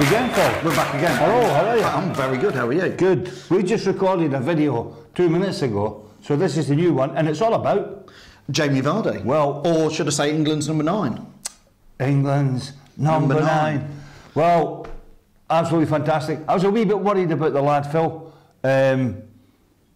back again, Phil. We're back again. Hello, how are you? I'm very good. How are you? Good. We just recorded a video two minutes ago, so this is the new one, and it's all about Jamie Vardy. Well- or should I say England's number nine? England's number, Number nine. nine. Well, absolutely fantastic. I was a wee bit worried about the lad Phil, um,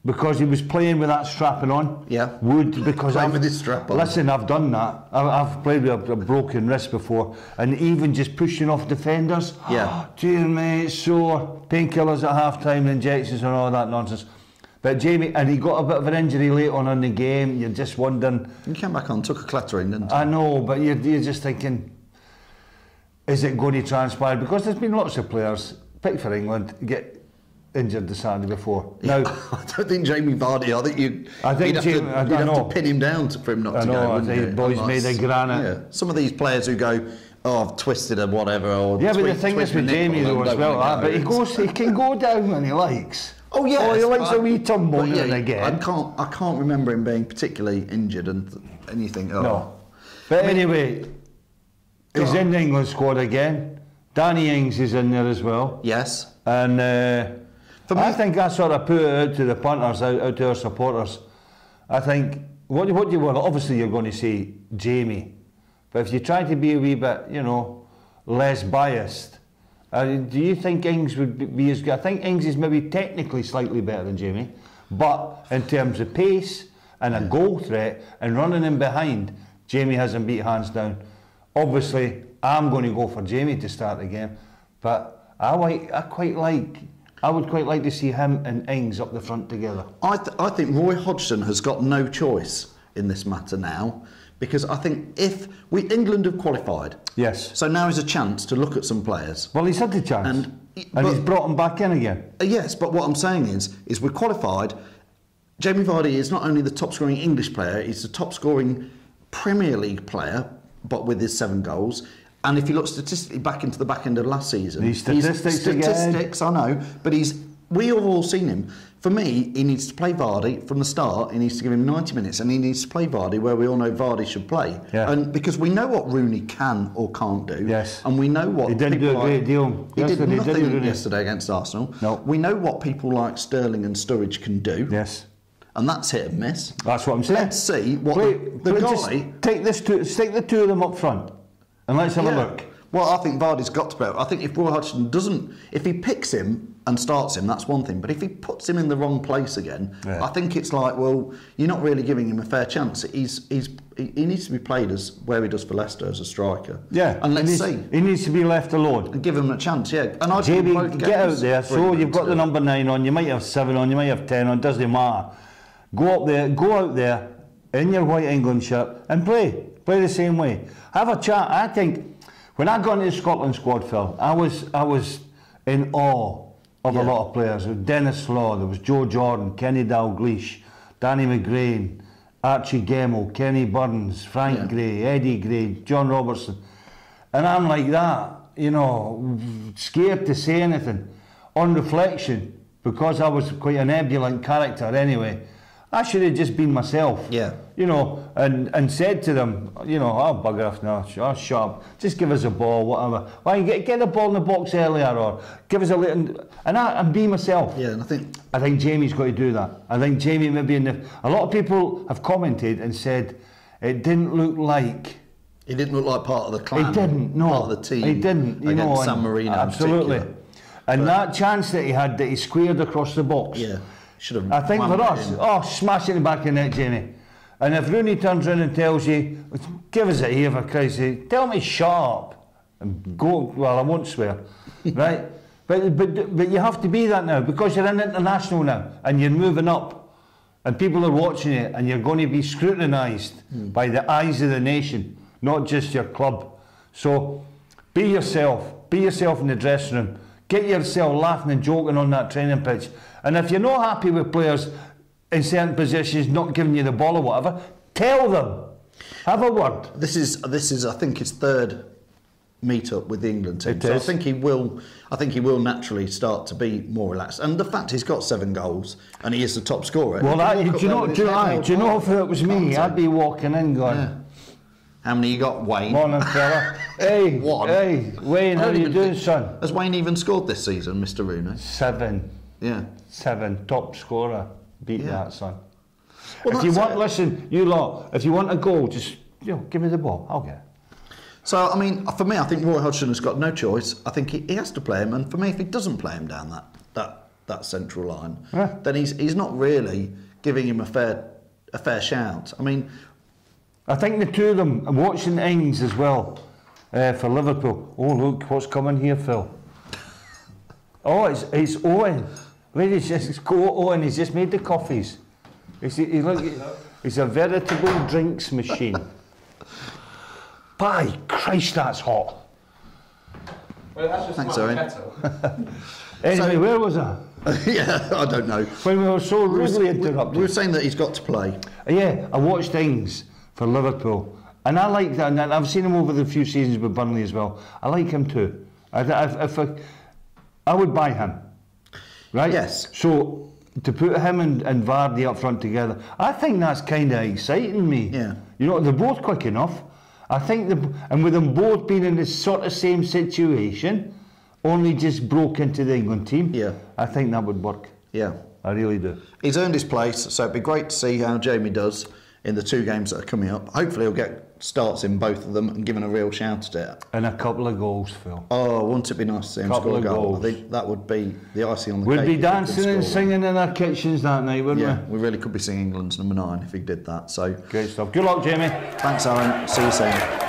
because he was playing with that strapping on. Yeah. Would because I've, with his strap on. Listen, I've done that. I've played with a, a broken wrist before, and even just pushing off defenders. Yeah. Dear me, it's sore. Painkillers at half time, injections, and all that nonsense. But Jamie, and he got a bit of an injury late on in the game. You're just wondering. He came back on, took a clattering, didn't he? I know, but you're, you're just thinking, is it going to transpire? Because there's been lots of players, pick for England, get injured the Saturday before. Now, I don't think Jamie Vardy. I think you. I think you'd have, Jamie- to, I you'd have know. to pin him down to, for him not I to know, go. I think boys made a granite. Yeah. Some of these players who go, oh, I've twisted or whatever. Or yeah, but the thing is with Jamie though as well, ah, but he goes, he can go down when he likes. Oh yeah, Oh, he likes a wee tumble yeah, and I can't. I can't remember him being particularly injured and anything. Oh. No. But anyway, he's on. in the England squad again. Danny Ings is in there as well. Yes. And uh, For me- I think I sort of put it out to the punters, out, out to our supporters. I think what what do you want, obviously you're going to say Jamie, but if you try to be a wee bit, you know, less biased, uh, do you think Ings would be- as good? I think Ings is maybe technically slightly better than Jamie, but in terms of pace and a goal threat and running in behind, Jamie hasn't beat hands down. Obviously, I'm going to go for Jamie to start the game, but I like, I quite like, I would quite like to see him and Ings up the front together. I, th- I think Roy Hodgson has got no choice in this matter now because I think if we England have qualified, Yes. so now is a chance to look at some players. Well, he's had the chance, And- and, but- he's brought them back in again. Uh, yes, but what I'm saying is, is we're qualified. Jamie Vardy is not only the top scoring English player, he's the top scoring Premier League player, but with his seven goals. And if you look statistically back into the back end of last season, These he's- statistics again. statistics, I know, but he's. We have all seen him. For me, he needs to play Vardy from the start. He needs to give him 90 minutes, and he needs to play Vardy where we all know Vardy should play. Yeah. And because we know what Rooney can or can't do. Yes. And we know what He didn't do a great like- deal He did yesterday, did nothing Rooney? yesterday against Arsenal. No. We know what people like Sterling and Sturridge can do. Yes. And that's hit and miss. That's what I'm saying. Let's see what Play- the, the play- guy. take this two, stick the two of them up front, and let's have a look. Well, I think Vardy's got to play. I think if Roy Hodgson doesn't, if he picks him and starts him, that's one thing. But if he puts him in the wrong place again, Yeah. I think it's like, well, you're not really giving him a fair chance. He's he's he he needs to be played as where he does for Leicester as a striker. Yeah, and let's he see needs, He needs to be left alone. and give him a chance. Yeah, and I Jamie, think both get out there. So you've got the number nine on. You might have seven on. You might have ten on. Doesn't matter. Go up there. Go out there in your white England shirt and play. Play the same way. Have a chat. I think when I got into the Scotland squad, Phil, I was I was in awe of a lot of players. There was Denis Law. There was Joe Jordan, Kenny Dalglish, Danny McGrain, Archie Gemmell, Kenny Burns, Frank Yeah. Gray, Eddie Gray, John Robertson. And I'm like that, you know, scared to say anything. On reflection, because I was quite an ebullient character anyway, I should have just been myself. Yeah. You know, and, and said to them, you know, oh, bugger off now, oh, shut up, just give us a ball, whatever. Why you get, get the ball in the box earlier or give us a little, and, I, and be myself. Yeah, and I think I think Jamie's got to do that. I think Jamie maybe in the, a lot of people have commented and said it didn't look like he didn't look like part of the clan. he didn't, no. part of the team. He didn't, you against know. San Marino. Absolutely. And that chance that he had that he squared across the box. Yeah, should have. I think for us, in. oh, smash it in the back of the net, Jamie. And if Rooney turns around and tells you, give us it here for Christ's sake, tell me sharp and go, well, I won't swear, right? But, but, but you have to be that now because you're in international now and you're moving up and people are watching it and you're going to be scrutinised hmm. by the eyes of the nation, not just your club. So be yourself, be yourself in the dressing room, get yourself laughing and joking on that training pitch. And if you're not happy with players in certain positions not giving you the ball or whatever, tell them. Have a word. This is this is I think his third meet up with the England team. It so I think he will I think he will naturally start to be more relaxed. And the fact he's got seven goals and he is the top scorer. Well, he that, can do you know, do know, do you know if it was me, I'd be walking in going, Yeah. How many you got, Wayne? Morning, fella. hey, One. hey, Wayne, how don't you doing, son? Has Wayne even scored this season, Mr. Rooney? Seven, Yeah. seven, top scorer. Beat Yeah. that, son. Well, if you want, it. listen, you lot, if you want a goal, just you know, give me the ball. I'll get it. So, I mean, for me, I think Roy Hodgson has got no choice. I think he, he has to play him, and for me, if he doesn't play him down that that, that central line, Yeah. then he's he's not really giving him a fair a fair shout. I mean, I think the two of them, I'm watching Ings as well uh, for Liverpool. Oh, look, what's coming here, Phil? Oh, it's, it's Owen. Ladies, just go Owen, he's just made the coffees. He's, he, look, he's a veritable drinks machine. By Christ, that's hot. Well, that's just Thanks, Owen. kettle. Anyway, where was I? yeah, I don't know. When we were so rudely We- interrupted. We were saying that he's got to play. Yeah, I watched Ings for Liverpool, and I like that. And I've seen him over the few seasons with Burnley as well. I like him too. I, I, if I, I would buy him, right? Yes. So to put him and, and Vardy up front together, I think that's kind of exciting me. Yeah. You know, they're both quick enough. I think, the, and with them both being in the sort of same situation, only just broke into the England team. Yeah. I think that would work. Yeah. I really do. He's earned his place, so it'd be great to see how Jamie does in the two games that are coming up. Hopefully, he'll get starts in both of them and given a real shout at it. And a couple of goals, Phil. Oh, wouldn't it be nice to see him Couple score a goal? goals. I think that would be the icing on the cake. We'd cake. be he could dancing and singing in our kitchens that night, wouldn't Yeah, we really could be singing England's number nine if he did that. So, we? Great stuff. Good luck, Jamie. thanks, Aaron. See you soon.